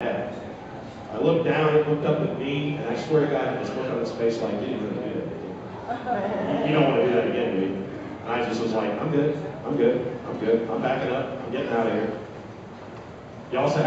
head. I looked down, it looked up at me, and I swear to God, just looked on his face like, you didn't really do that. You don't want to do that again, dude. And I just was like, I'm good, I'm good, I'm good, I'm backing up, I'm getting out of here. You also have